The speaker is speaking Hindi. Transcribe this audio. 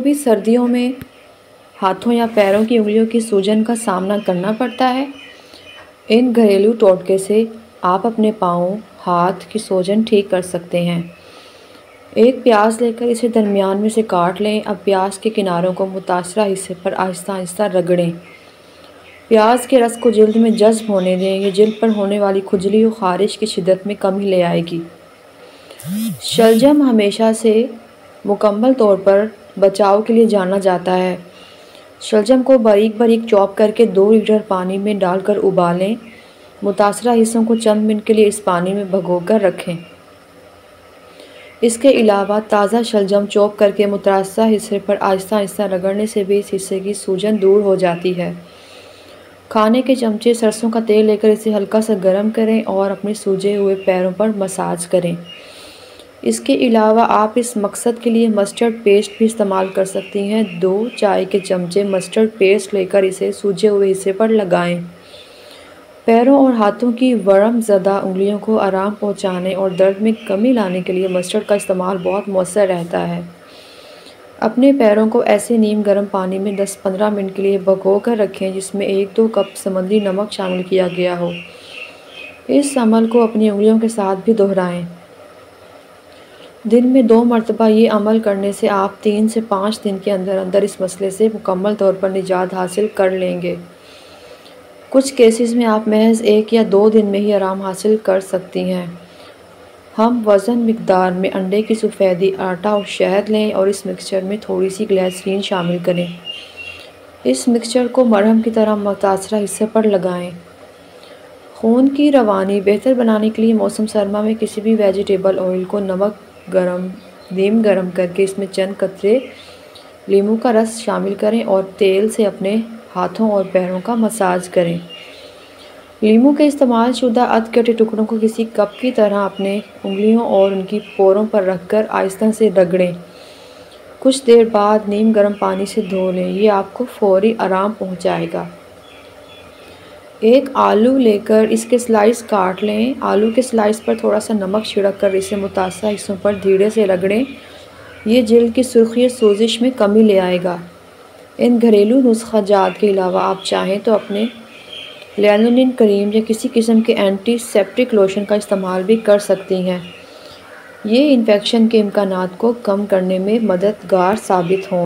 भी सर्दियों में हाथों या पैरों की उंगलियों की सूजन का सामना करना पड़ता है। इन घरेलू टोटके से आप अपने पाँव, हाथ की सूजन ठीक कर सकते हैं। एक प्याज लेकर इसे दरमियान में से काट लें। अब प्याज के किनारों को मुतासरा हिस्से पर आहिस्ता आहिस्ता रगड़ें। प्याज के रस को जल्द में जज्ब होने दें। ये जल्द पर होने वाली खुजली और ख़ारिश की शिदत में कमी ले आएगी। शलजम हमेशा से मुकम्मल तौर पर बचाव के लिए जाना जाता है। शलजम को बारीक बारीक चॉप करके दो लीटर पानी में डालकर उबालें। मुतासरा हिस्सों को चंद मिनट के लिए इस पानी में भगो कर रखें। इसके अलावा ताज़ा शलजम चॉप करके मुतासर हिस्से पर आहिस्ता आहिस्ता रगड़ने से भी इस हिस्से की सूजन दूर हो जाती है। खाने के चमचे सरसों का तेल लेकर इसे हल्का सा गर्म करें और अपने सूजे हुए पैरों पर मसाज करें। इसके अलावा आप इस मकसद के लिए मस्टर्ड पेस्ट भी इस्तेमाल कर सकती हैं। दो चाय के चमचे मस्टर्ड पेस्ट लेकर इसे सूजे हुए हिस्से पर लगाएँ। पैरों और हाथों की वरम ज़दा उंगलियों को आराम पहुँचाने और दर्द में कमी लाने के लिए मस्टर्ड का इस्तेमाल बहुत मौसर रहता है। अपने पैरों को ऐसे नीम गर्म पानी में 10-15 मिनट के लिए भगो कर रखें, जिसमें एक दो कप समुद्री नमक शामिल किया गया हो। इस अमल को अपनी उंगलियों के साथ भी दोहराएँ। दिन में दो मरतबा ये अमल करने से आप तीन से पाँच दिन के अंदर अंदर इस मसले से मुकम्मल तौर पर निजात हासिल कर लेंगे। कुछ केसेस में आप महज एक या दो दिन में ही आराम हासिल कर सकती हैं। हम वज़न मकदार में अंडे की सफ़ेदी, आटा और शहद लें और इस मिक्सचर में थोड़ी सी ग्लैसरीन शामिल करें। इस मिक्सचर को मरहम की तरह मुतासरा हिस्से पर लगाएँ। खून की रवानी बेहतर बनाने के लिए मौसम सरमा में किसी भी वेजिटेबल ऑयल को नमक गरम, नीम गरम करके इसमें चंद कतरे लीमू का रस शामिल करें और तेल से अपने हाथों और पैरों का मसाज करें। लीमू के इस्तेमाल शुदा अध कटे टुकड़ों को किसी कप की तरह अपने उंगलियों और उनकी पोरों पर रखकर आहिस्ता से रगड़ें। कुछ देर बाद नीम गर्म पानी से धो लें। ये आपको फौरी आराम पहुंचाएगा। एक आलू लेकर इसके स्लाइस काट लें। आलू के स्लाइस पर थोड़ा सा नमक छिड़क कर इसे मुतासर हिस्सों पर धीरे से रगड़ें। ये जल्द की सुर्खी सोजिश में कमी ले आएगा। इन घरेलू नुस्खा जात के अलावा आप चाहें तो अपने लैनोनिन क्रीम या किसी किस्म के एंटी सेप्टिक लोशन का इस्तेमाल भी कर सकती हैं। ये इन्फेक्शन के इम्कान को कम करने में मददगार साबित हों।